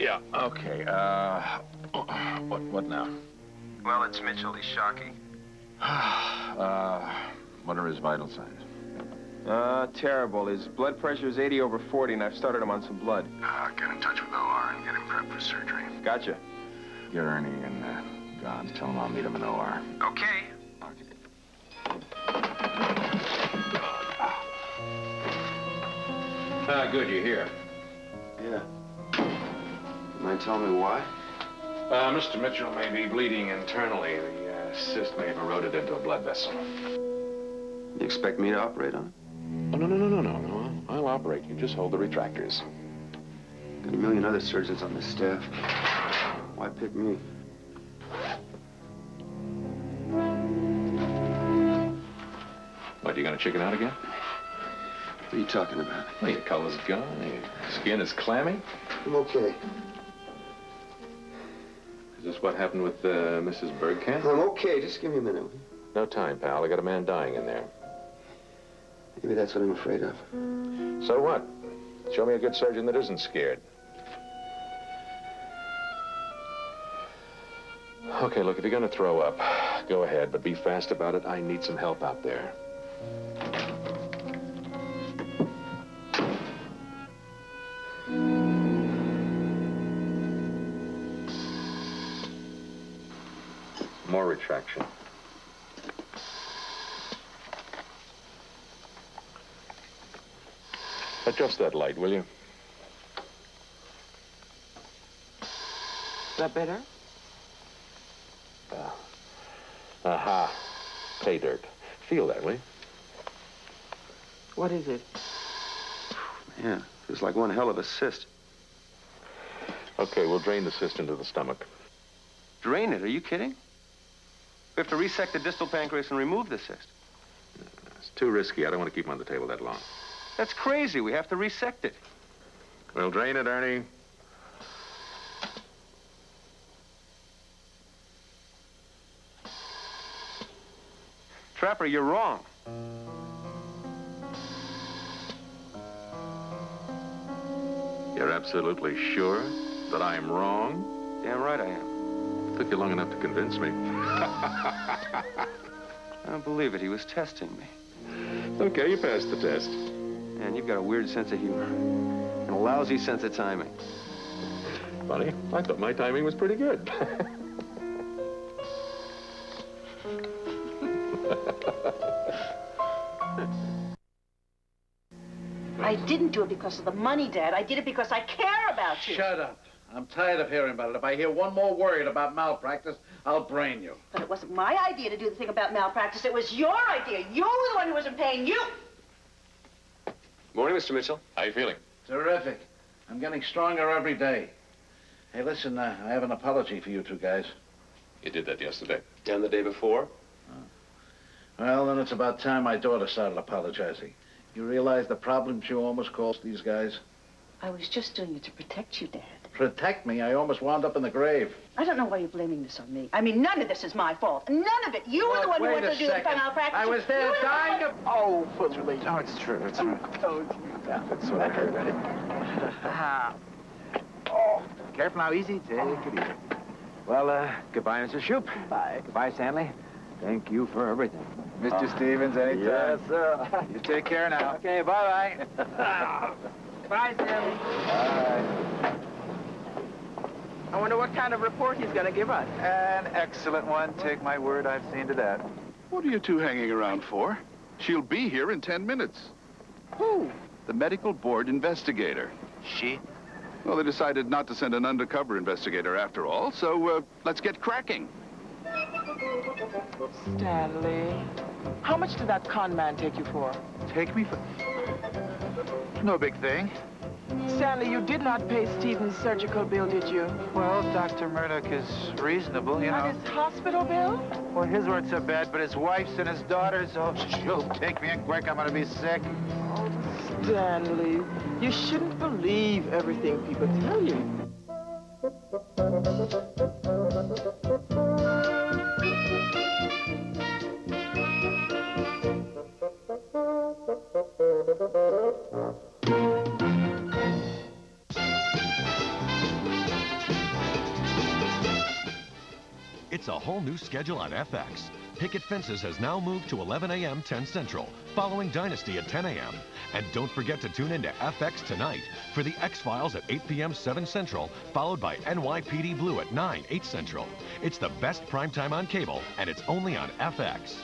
Yeah, okay. Uh, what, what now? Well, it's Mitchell. He's shocky. uh, what are his vital signs? Uh, terrible. His blood pressure is 80 over 40, and I've started him on some blood. Uh, get in touch with OR and get him prepped for surgery. Gotcha. Get Ernie and uh, Gons. Tell him I'll meet him in OR. Okay. Ah, good, you're here. Yeah. Mind telling me why? Uh, Mr. Mitchell may be bleeding internally. The uh, cyst may have eroded into a blood vessel. You expect me to operate on it? Oh, no, no, no, no, no, no. I'll operate. You just hold the retractors. Got a million other surgeons on this staff. Why pick me? What, you gonna chicken out again? What are you talking about? Well, your color's gone. Your skin is clammy. I'm okay. Is this what happened with uh, Mrs. Bergkamp? I'm okay. Just give me a minute. No time, pal. I got a man dying in there. Maybe that's what I'm afraid of. So what? Show me a good surgeon that isn't scared. Okay, look, if you're gonna throw up, go ahead, but be fast about it. I need some help out there. More retraction. Adjust that light, will you? Is that better? Uh, aha. Pay dirt. Feel that, will you? What is it? Yeah, feels like one hell of a cyst. Okay, we'll drain the cyst into the stomach. Drain it? Are you kidding? We have to resect the distal pancreas and remove the cyst. It's too risky. I don't want to keep him on the table that long. That's crazy. We have to resect it. We'll drain it, Ernie. Trapper, you're wrong. You're absolutely sure that I'm wrong? Damn right I am. Took you long enough to convince me. I don't believe it. He was testing me. Okay, you passed the test. Man, you've got a weird sense of humor. And a lousy sense of timing. Funny, I thought my timing was pretty good. I didn't do it because of the money, Dad. I did it because I care about you. Shut up. I'm tired of hearing about it. If I hear one more word about malpractice, I'll brain you. But it wasn't my idea to do the thing about malpractice. It was your idea. You were the one who wasn't paying you. Morning, Mr. Mitchell. How are you feeling? Terrific. I'm getting stronger every day. Hey, listen, uh, I have an apology for you two guys. You did that yesterday. And the day before? Well, then it's about time my daughter started apologizing. You realize the problems you almost caused these guys? I was just doing it to protect you, Dad. Protect me. I almost wound up in the grave. I don't know why you're blaming this on me. I mean, none of this is my fault. None of it. You were the one who wanted a to do the second. malpractice. I was there You were the dying of... Oh, Phil's relief. Oh, it's true. It's true. Oh, Yeah, that's what I heard. Ah. Oh, careful now. Easy. Take it easy. Well, uh, goodbye, Mr. Shoup. Bye. Goodbye, Stanley. Thank you for everything. Mr. Stevens, anytime. Yes, sir. You take care now. Okay, bye-bye. Bye, Stanley. Bye. I wonder what kind of report he's going to give us. An excellent one. Take my word, I've seen to that. What are you two hanging around for? She'll be here in 10 minutes. Who? The medical board investigator. She? Well, they decided not to send an undercover investigator after all, so uh, let's get cracking. Stanley. How much did that con man take you for? Take me for... No big thing. Stanley, you did not pay Stevens' surgical bill, did you? Well, Dr. Murdoch is reasonable, you know. And his hospital bill? Well, his weren't so bad, but his wife's and his daughter's, oh, she'll take me in quick. I'm gonna be sick. Oh, Stanley, you shouldn't believe everything people tell you. It's a whole new schedule on FX. Picket Fences has now moved to 11 a.m. 10 Central, following Dynasty at 10 a.m. And don't forget to tune in to FX tonight for the X-Files at 8 p.m. 7 Central, followed by NYPD Blue at 9, 8 Central. It's the best primetime on cable, and it's only on FX.